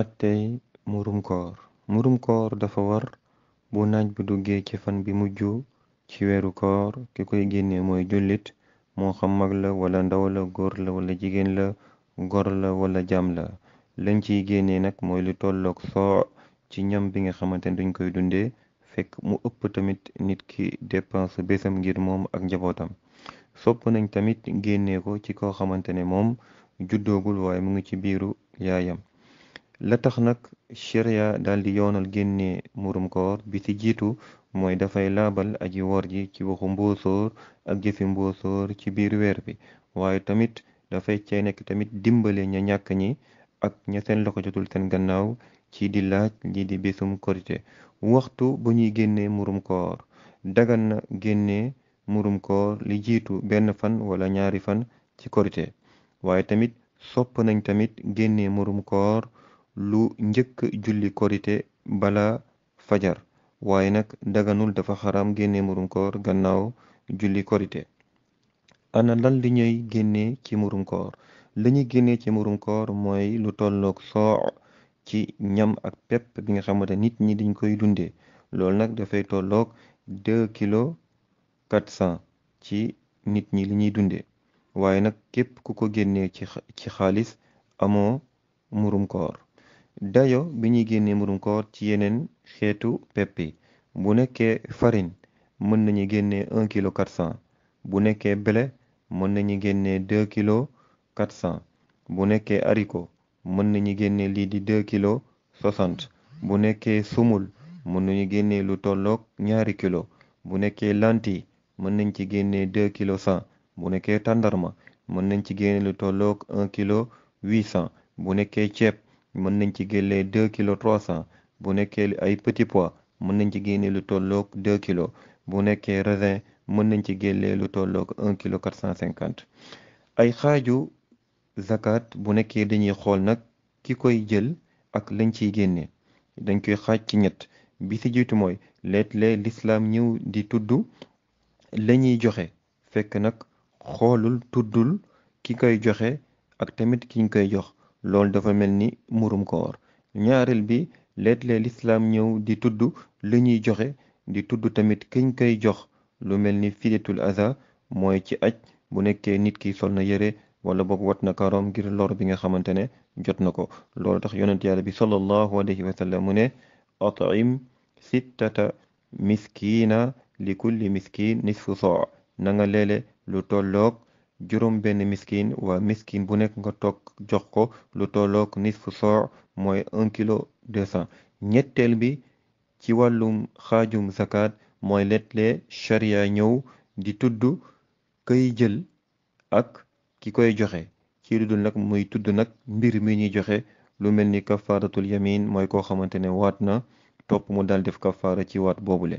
attey murum koor murum koor dafa war bu naaj bi duggee ci fan bi mujj ci weeru koor ki koy génnee mooy jullit moo xam mag la wala ndaw la góor la wala jigéen la gor la wala jaam la lañ ciy génnee nag mooy lu tolloog soo ci ñam bi nga xamante ne duñ koy dundee fekk mu ëpp tamit nit ki dépense bésam ngir moom ak njabootam sopp nañ tamit génnee ko ci koo xamante ne moom juddoogul waaye mu ngi ci biiru yaayam la tax nag sharia daal di yoonal génnee murum koor bi ci jiitu mooy dafay laabal aji woor ji ci waxu mbóosóor ak jëfi mbóosóor ci biir weer bi waaye tamit dafay cee nekk tamit dimbale ña ñàkk ñi ak ña seen loxo jotul seen gannaaw ci di laaj lii di bésum korite waxtu bu ñuy génnee murum koor dagan na génnee murum koor li jiitu benn fan wala ñaari fan ci korite waaye tamit sopp nañ tamit génnee murum koor lu njëkk julli korite bala fajar waaye nag daganul dafa xaram génnee murum koor gannaaw julli korite ana lan li ñuy génnee ci murum koor li ñuy génnee ci murum koor mooy lu tolloog sooc ci ñam ak pepp bi nga xamante nit ñi dañ koy dundee loolu nag dafay tolloog deux kilos quatre cent ci nit ñi li ñuy dundee waaye nag képp ku ko génnee ci ci xaalis amoo murum koor dayo bi ñuy génnee murum koor ci yeneen xeetu pepp yi bu nekkee farine mën nañu génnee un kilo quatre cent bu nekkee blé mën nañu génnee deux kilo quatre cent bu nekkee haricot mën nañu génnee lii di deux kilo soixante bu nekkee sumul mën nañu génnee lu tolloog ñaari kilo bu nekkee lentille mën nañ ci génnee deux kilo cent bu nekkee tàndarma mën nañ ci génne lu tolloog un kilo huit cent bu nekkee ceeb mën nañ ci génnee deux kilo trois cent bu nekkee ay petit pois mën nañ ci génne lu tolloog deux kilo bu nekkee raisin mën nañ ci génnee lu tolloog un kilo quatre cent cinquante ay xaaju zakat bu nekkee dañuy xool nag ki koy jël ak lañ ciy génne dañ koy xaaj ci ñett bi si jiitu mooy leet-lee lislaam ñëw di tudd la ñuy joxe fekk nag xoolul tuddul ki koy joxe ak tamit ki ñu koy jox loolu dafa mel ni murum koor ñaareel bi leet-lee lislaam ñëw di tudd la ñuy joxe di tudd tamit kiñ koy jox lu mel ni fidetul aza mooy ci aj bu nekkee nit ki sol na yére wala boog wat na karoom ngir lor bi nga xamante ne jot na ko loolu tax yonent yàlla bi sallallahu alayhi wa sallam mu ne atim sittata miskina li kulli miskin nisfu soo na nga leele lu tolloog juróom benn miskin waa miskin bu nekk nga toog jox ko lu tolloog nisfu soo mooy un kilo deux cent ñetteel bi ci wàllum xaajum zakat mooy letle sharia ñëw di tudd kay jël ak ki koy joxe ci lu dul nag muy tudd nag mbir mi ñuy joxe lu mel ni kafaaratul yamin mooy koo xamante ne waat na topp mu daal def kafaara ci waat boobule